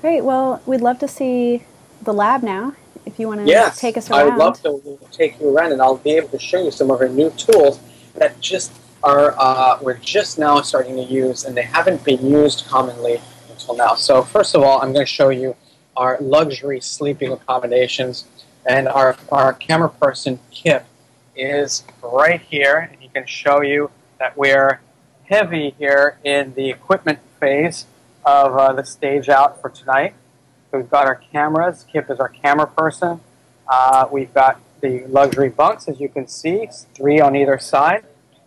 Great. Well, we'd love to see the lab now. If you want to Yes, take us around. I would love to take you around, and I'll be able to show you some of our new tools that just are uh, we're just now starting to use, and they haven't been used commonly until now. So first of all, I'm going to show you our luxury sleeping accommodations, and our our camera person Kip is right here, and he can show you that we're heavy here in the equipment phase of uh, the stage out for tonight. We've got our cameras. Kip is our camera person. Uh, we've got the luxury bunks, as you can see, three on either side.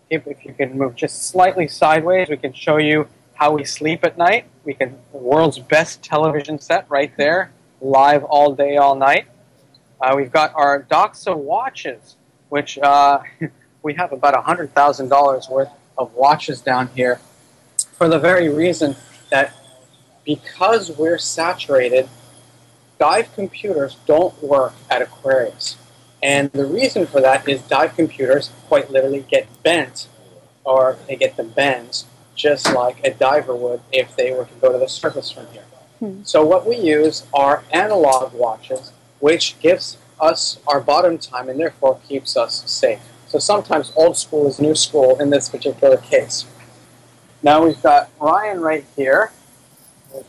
If, if you can move just slightly sideways, we can show you how we sleep at night. We can the world's best television set right there, live all day, all night. Uh, we've got our Doxa watches, which uh, we have about hundred thousand dollars worth of watches down here, for the very reason that because we're saturated, dive computers don't work at Aquarius. And the reason for that is dive computers quite literally get bent, or they get the bends, just like a diver would if they were to go to the surface from here. Hmm. So what we use are analog watches, which gives us our bottom time and therefore keeps us safe. So sometimes old school is new school in this particular case. Now we've got Ryan right here.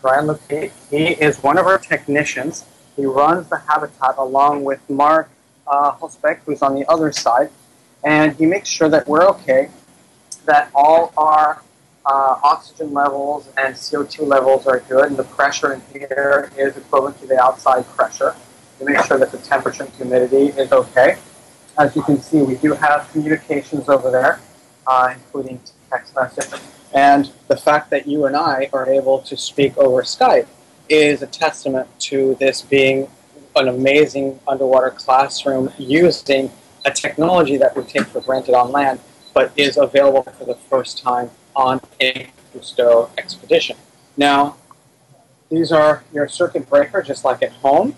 Ryan Lepete. He is one of our technicians. He runs the habitat along with Mark uh, Hulsbeck, who's on the other side, and he makes sure that we're okay, that all our uh, oxygen levels and CO2 levels are good, and the pressure in here is equivalent to the outside pressure. To make sure that the temperature and humidity is okay. As you can see, we do have communications over there, uh, including text message. And the fact that you and I are able to speak over Skype is a testament to this being an amazing underwater classroom using a technology that we take for granted on land, but is available for the first time on a Cousteau expedition. Now, these are your circuit breaker, just like at home.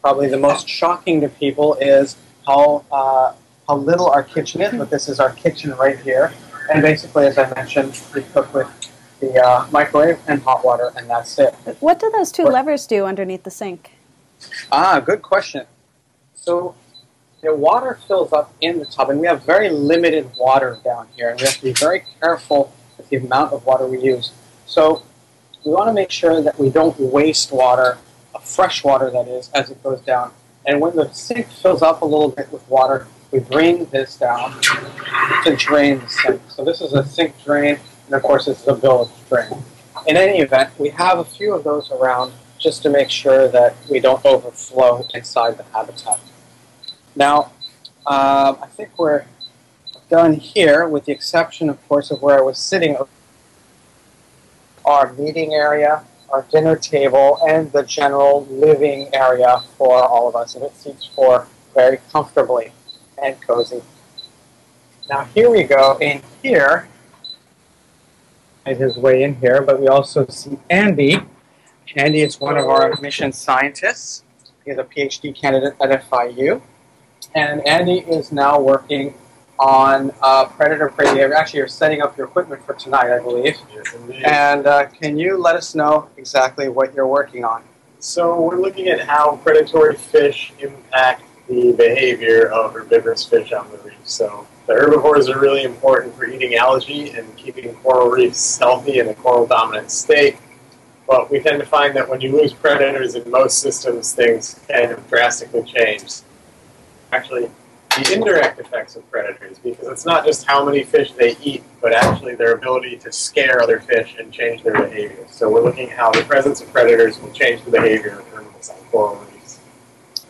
Probably the most shocking to people is how uh, how little our kitchen is, but this is our kitchen right here. And basically, as I mentioned, we cook with the uh, microwave and hot water, and that's it. What do those two What- levers do underneath the sink? Ah, good question. So the water fills up in the tub, and we have very limited water down here, and we have to be very careful with the amount of water we use. So we want to make sure that we don't waste water, fresh water that is, as it goes down. And when the sink fills up a little bit with water, we bring this down to drain the sink. So this is a sink drain, and of course this is a bilge drain. In any event, we have a few of those around just to make sure that we don't overflow inside the habitat. Now, um, I think we're done here, with the exception, of course, of where I was sitting. Our meeting area, our dinner table, and the general living area for all of us, and it seats four very comfortably and cozy. Now, here we go. In here, made his way in here, but we also see Andy. Andy is one of our mission scientists. He's a PhD candidate at FIU. And Andy is now working on uh, predator prey. Actually, you're setting up your equipment for tonight, I believe. Yes. And uh, can you let us know exactly what you're working on? So we're looking at how predatory fish impact the behavior of herbivorous fish on the reef. So the herbivores are really important for eating algae and keeping coral reefs healthy in a coral dominant state. But we tend to find that when you lose predators in most systems, things kind of drastically change. Actually, the indirect effects of predators, because it's not just how many fish they eat, but actually their ability to scare other fish and change their behavior. So we're looking at how the presence of predators will change the behavior of animals on coral reefs.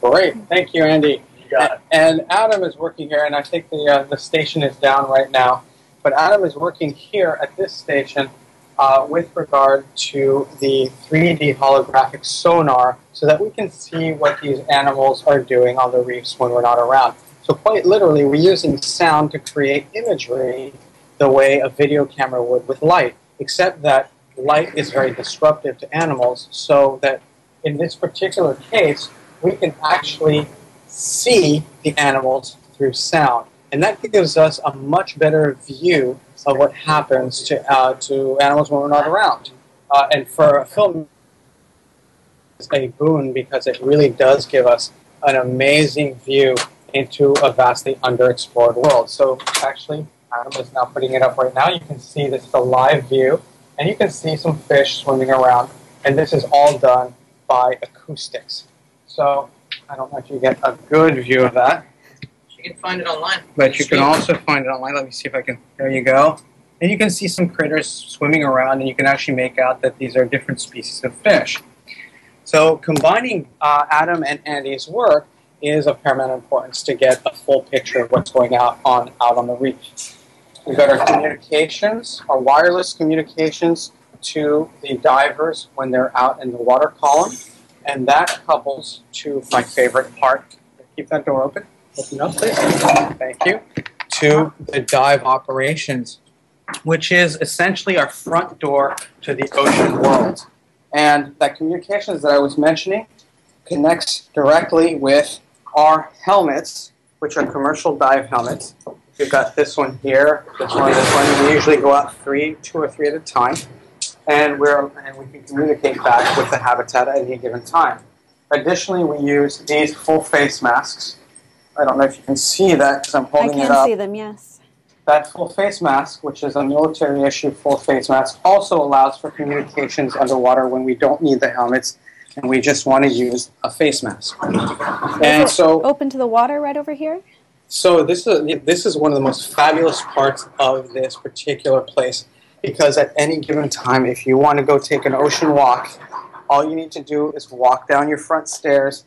Great, thank you, Andy. You got it. And Adam is working here, and I think the uh, the station is down right now. But Adam is working here at this station uh, with regard to the 3D holographic sonar, so that we can see what these animals are doing on the reefs when we're not around. So quite literally, we're using sound to create imagery the way a video camera would with light, except that light is very disruptive to animals, so that in this particular case, we can actually see the animals through sound. And that gives us a much better view of what happens to, uh, to animals when we're not around. Uh, and for a film it's a boon because it really does give us an amazing view into a vastly underexplored world. So actually, Adam is now putting it up right now. You can see this is a live view, and you can see some fish swimming around. And this is all done by acoustics. So I don't know if you get a good view of that. You can find it online. But you can also find it online. Let me see if I can. There you go. And you can see some critters swimming around, and you can actually make out that these are different species of fish. So combining uh, Adam and Andy's work is of paramount importance to get a full picture of what's going out on out on the reef. We've got our communications, our wireless communications to the divers when they're out in the water column, and that couples to my favorite part. Keep that door open. Open up, please. Thank you. To the dive operations, which is essentially our front door to the ocean world. And that communications that I was mentioning connects directly with our helmets, which are commercial dive helmets. We've got this one here, this one, this one. We usually go out three, two or three at a time, and we're and we can communicate back with the habitat at any given time. Additionally, we use these full face masks. I don't know if you can see that because I'm holding it up. I can see them, yes. That full face mask, which is a military issue full face mask, also allows for communications underwater when we don't need the helmets and we just want to use a face mask. And so, Open to the water right over here? so this is this is one of the most fabulous parts of this particular place because at any given time, if you want to go take an ocean walk, all you need to do is walk down your front stairs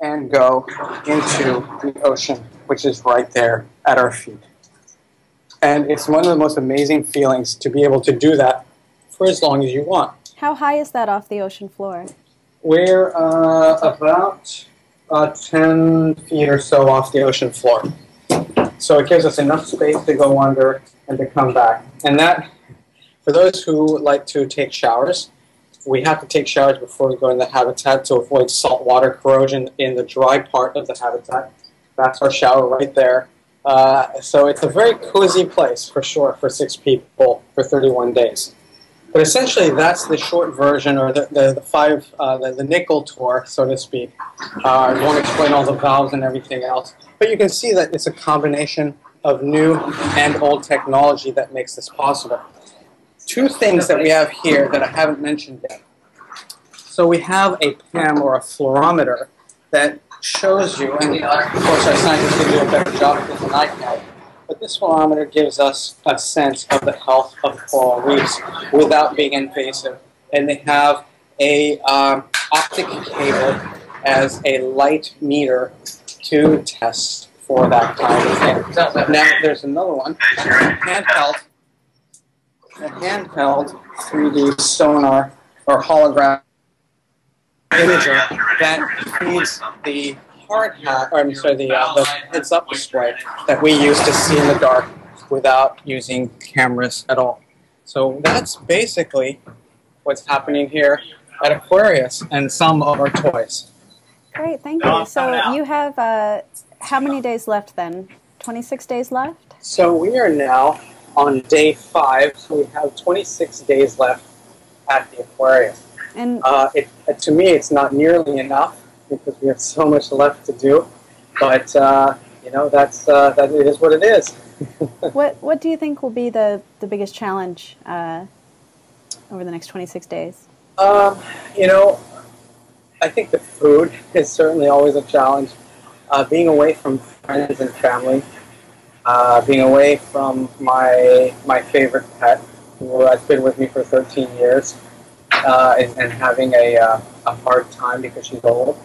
and go into the ocean, which is right there at our feet. And it's one of the most amazing feelings to be able to do that for as long as you want. How high is that off the ocean floor? We're uh, about uh, 10 feet or so off the ocean floor. So it gives us enough space to go under and to come back. And that, for those who like to take showers, we have to take showers before we go in the habitat to avoid saltwater corrosion in the dry part of the habitat. That's our shower right there. Uh, so it's a very cozy place for sure for six people for 31 days. But essentially, that's the short version, or the, the, the five, uh, the, the nickel tour, so to speak. Uh, I won't explain all the valves and everything else, but you can see that it's a combination of new and old technology that makes this possible. Two things that we have here that I haven't mentioned yet. So we have a PAM or a fluorometer that shows you, and of course our scientists can do a better job of than I can, but this fluorometer gives us a sense of the health of coral reefs without being invasive. And they have a um, optic cable as a light meter to test for that kind of thing. Now there's another one, handheld, handheld 3D sonar or hologram imager that feeds the hard hat, or I'm sorry, the, uh, the heads-up display that we use to see in the dark without using cameras at all. So that's basically what's happening here at Aquarius and some of our toys. Great, thank you. So you have uh, how many days left then? 26 days left? So we are now on day five, so we have 26 days left at the Aquarius. And Uh, it, uh, to me, it's not nearly enough because we have so much left to do. But uh, you know, that's uh, that is what it is. what what do you think will be the, the biggest challenge uh, over the next 26 days? Um, you know, I think the food is certainly always a challenge. Uh, being away from friends and family, uh, being away from my my favorite pet, who has been with me for 13 years, uh, and, and having a, uh, a hard time because she's old.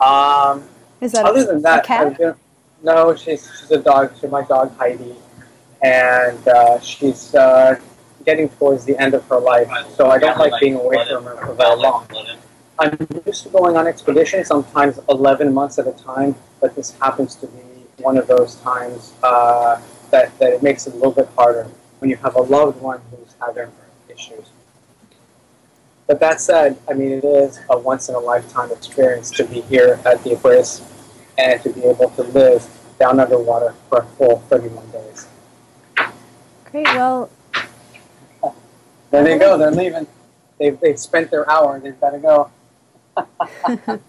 Um, Is that other than that, a cat? Been- no, she's, she's a dog. She's my dog Heidi, and uh, she's uh, getting towards the end of her life. So I don't like being away from her for that long. I'm used to going on expeditions, sometimes 11 months at a time, but this happens to be one of those times uh, that, that it makes it a little bit harder when you have a loved one who's having issues. But that said, I mean, it is a once in a lifetime experience to be here at the Aquarius and to be able to live down underwater for a full 31 days. Great. Well, There they go, they're leaving. They've, they've spent their hour, they've got to go.